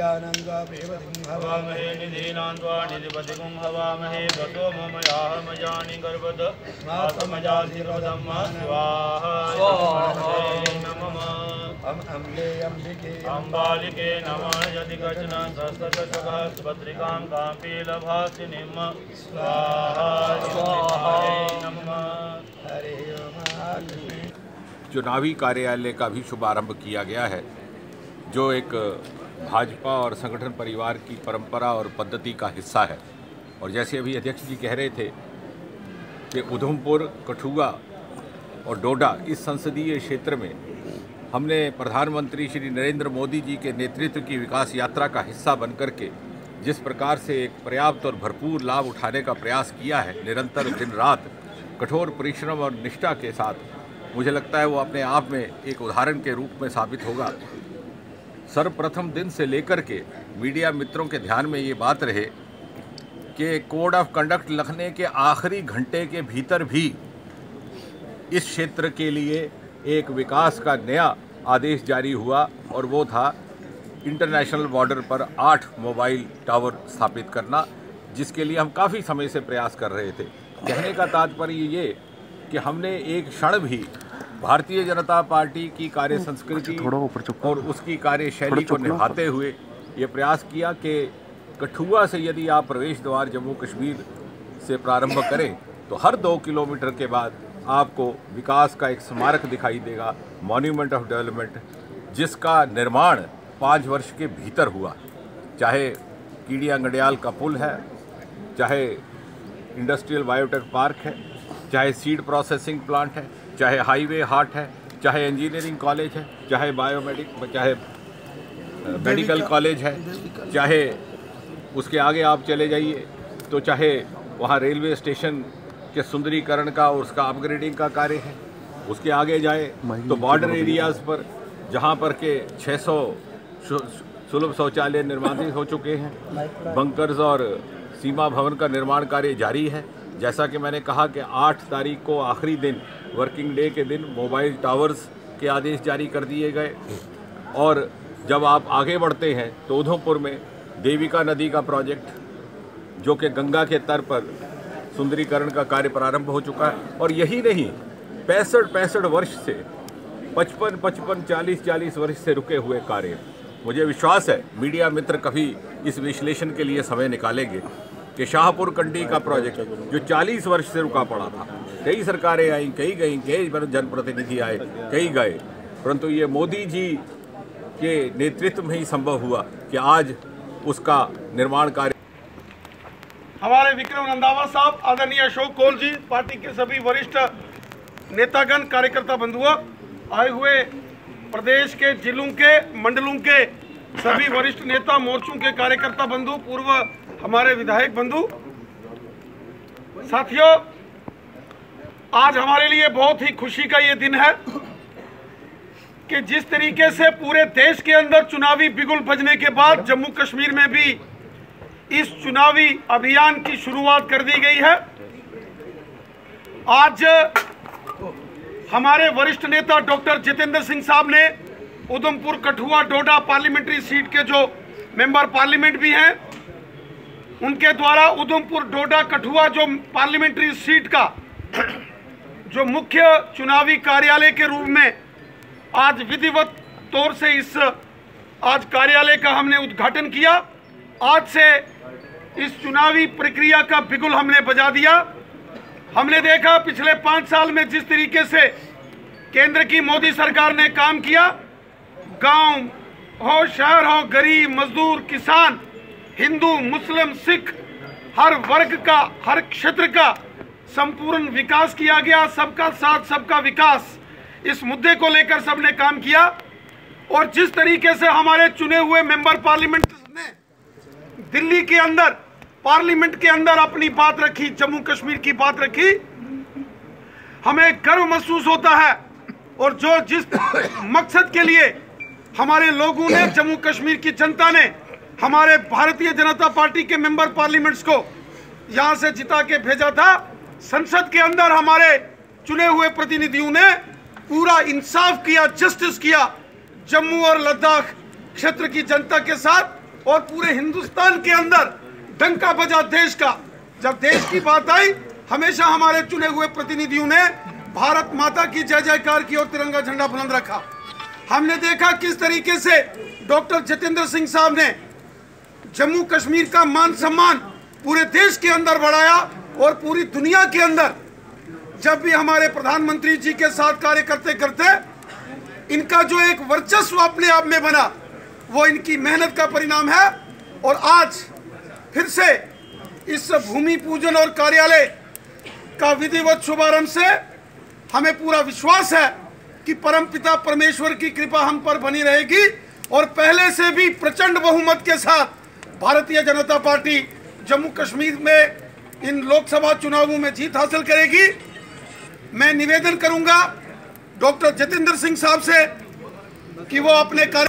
हवामहे हवामहे गर्भद मातमजाधिरवदम्मा स्वाहा। नमः। अम् अम्ले अम्बिके अम्बालिके नमः यदि कचन सुभद्रिकां स्वाहा। नमः। हरे चुनावी कार्यालय का भी शुभारंभ किया गया है जो एक भाजपा और संगठन परिवार की परंपरा और पद्धति का हिस्सा है। और जैसे अभी अध्यक्ष जी कह रहे थे कि उधमपुर, कठुआ और डोडा इस संसदीय क्षेत्र में हमने प्रधानमंत्री श्री नरेंद्र मोदी जी के नेतृत्व की विकास यात्रा का हिस्सा बनकर के जिस प्रकार से एक पर्याप्त और भरपूर लाभ उठाने का प्रयास किया है, निरंतर दिन रात कठोर परिश्रम और निष्ठा के साथ, मुझे लगता है वो अपने आप में एक उदाहरण के रूप में साबित होगा। सर्वप्रथम दिन से लेकर के मीडिया मित्रों के ध्यान में ये बात रहे कि कोड ऑफ़ कंडक्ट लिखने के आखिरी घंटे के भीतर भी इस क्षेत्र के लिए एक विकास का नया आदेश जारी हुआ और वो था इंटरनेशनल बॉर्डर पर आठ मोबाइल टावर स्थापित करना, जिसके लिए हम काफ़ी समय से प्रयास कर रहे थे। कहने का तात्पर्य ये कि हमने एक क्षण भी भारतीय जनता पार्टी की कार्य संस्कृति और उसकी कार्यशैली को निभाते हुए ये प्रयास किया कि कठुआ से यदि आप प्रवेश द्वार जम्मू कश्मीर से प्रारंभ करें तो हर दो किलोमीटर के बाद आपको विकास का एक स्मारक दिखाई देगा मॉन्यूमेंट ऑफ़ डेवलपमेंट जिसका निर्माण पाँच वर्ष के भीतर हुआ। चाहे कीड़िया गंडियाल का पुल है चाहे इंडस्ट्रियल बायोटेक पार्क है चाहे सीड प्रोसेसिंग प्लांट है चाहे हाईवे हाट है चाहे इंजीनियरिंग कॉलेज है चाहे बायोमेडिक चाहे मेडिकल कॉलेज है चाहे उसके आगे आप चले जाइए तो चाहे वहाँ रेलवे स्टेशन के सुंदरीकरण का और उसका अपग्रेडिंग का कार्य है उसके आगे जाए तो बॉर्डर एरियाज़ पर जहाँ पर के 600 सु- सुलभ शौचालय निर्माणित हो चुके हैं बंकर्स और सीमा भवन का निर्माण कार्य जारी है जैसा कि मैंने कहा कि 8 तारीख को आखिरी दिन वर्किंग डे के दिन मोबाइल टावर्स के आदेश जारी कर दिए गए। और जब आप आगे बढ़ते हैं तो उधमपुर में देविका नदी का प्रोजेक्ट जो कि गंगा के तर पर सुंदरीकरण का कार्य प्रारंभ हो चुका है। और यही नहीं, पैंसठ पैंसठ वर्ष से, पचपन पचपन चालीस चालीस वर्ष से रुके हुए कार्य। मुझे विश्वास है, मीडिया मित्र कभी इस विश्लेषण के लिए समय निकालेंगे। कि शाहपुर कंडी का प्रोजेक्ट जो 40 वर्ष से रुका पड़ा था। कई सरकारें आई, कई गई, कई जनप्रतिनिधि आए, कई गए। परंतु ये मोदी जी के नेतृत्व में ही संभव हुआ कि आज उसका निर्माण कार्य हमारे विक्रम रंधावा साहब, आदरणीय अशोक कोल जी, पार्टी के सभी वरिष्ठ नेतागण, कार्यकर्ता बंधुओं, आए हुए प्रदेश के जिलों के, मंडलों के सभी वरिष्ठ नेता, मोर्चों के कार्यकर्ता बंधु, पूर्व हमारे विधायक बंधु, साथियों, आज हमारे लिए बहुत ही खुशी का ये दिन है कि जिस तरीके से पूरे देश के अंदर चुनावी बिगुल बजने के बाद जम्मू कश्मीर में भी इस चुनावी अभियान की शुरुआत कर दी गई है। आज हमारे वरिष्ठ नेता डॉक्टर जितेंद्र सिंह साहब ने उधमपुर कठुआ डोडा पार्लियामेंट्री सीट के जो मेंबर पार्लियामेंट भी हैं उनके द्वारा उधमपुर, डोडा, कठुआ जो पार्लियामेंट्री सीट का जो मुख्य चुनावी कार्यालय के रूप में आज विधिवत तौर से इस आज कार्यालय का हमने उद्घाटन किया, आज से इस चुनावी प्रक्रिया का बिगुल हमने बजा दिया। हमने देखा पिछले पाँच साल में जिस तरीके से केंद्र की मोदी सरकार ने काम किया, गाँव हो, शहर हो, गरीब, मजदूर, किसान हिंदू, मुस्लिम, सिख, हर वर्ग का, हर क्षेत्र का संपूर्ण विकास किया गया, सबका साथ, सबका विकास। इस मुद्दे को लेकर सबने काम किया और जिस तरीके से हमारे चुने हुए मेंबर पार्लियामेंट ने दिल्ली के अंदर, पार्लियामेंट के अंदर अपनी बात रखी, जम्मू कश्मीर की बात रखी, हमें गर्व महसूस होता है और जो जिस मकसद के लिए हमारे लोगों ने जम्मू कश्मीर की जनता ने हमारे भारतीय जनता पार्टी के मेंबर पार्लियामेंट्स को यहाँ से जिता के भेजा था। संसद के अंदर हमारे चुने हुए प्रतिनिधियों ने पूरा इंसाफ किया जस्टिस किया जम्मू और लद्दाख क्षेत्र की जनता के साथ और पूरे हिंदुस्तान के अंदर डंका बजा देश का। जब देश की बात आई, हमेशा हमारे चुने हुए प्रतिनिधियों ने भारत माता की जय जयकार की और तिरंगा झंडा बुलंद रखा हमने देखा किस तरीके से डॉक्टर जितेंद्र सिंह साहब ने जम्मू कश्मीर का मान सम्मान पूरे देश के अंदर बढ़ाया और पूरी दुनिया के अंदर जब भी हमारे प्रधानमंत्री जी के साथ कार्य करते करते इनका जो एक वर्चस्व अपने आप में बना, वो इनकी मेहनत का परिणाम है। और आज फिर से इस भूमि पूजन और कार्यालय का विधिवत शुभारंभ से हमें पूरा विश्वास है कि परमपिता परमेश्वर की कृपा हम पर बनी रहेगी। और पहले से भी प्रचंड बहुमत के साथ भारतीय जनता पार्टी जम्मू कश्मीर में इन लोकसभा चुनावों में जीत हासिल करेगी। मैं निवेदन करूँगा डॉक्टर जितेंद्र सिंह साहब से कि वो अपने कार्य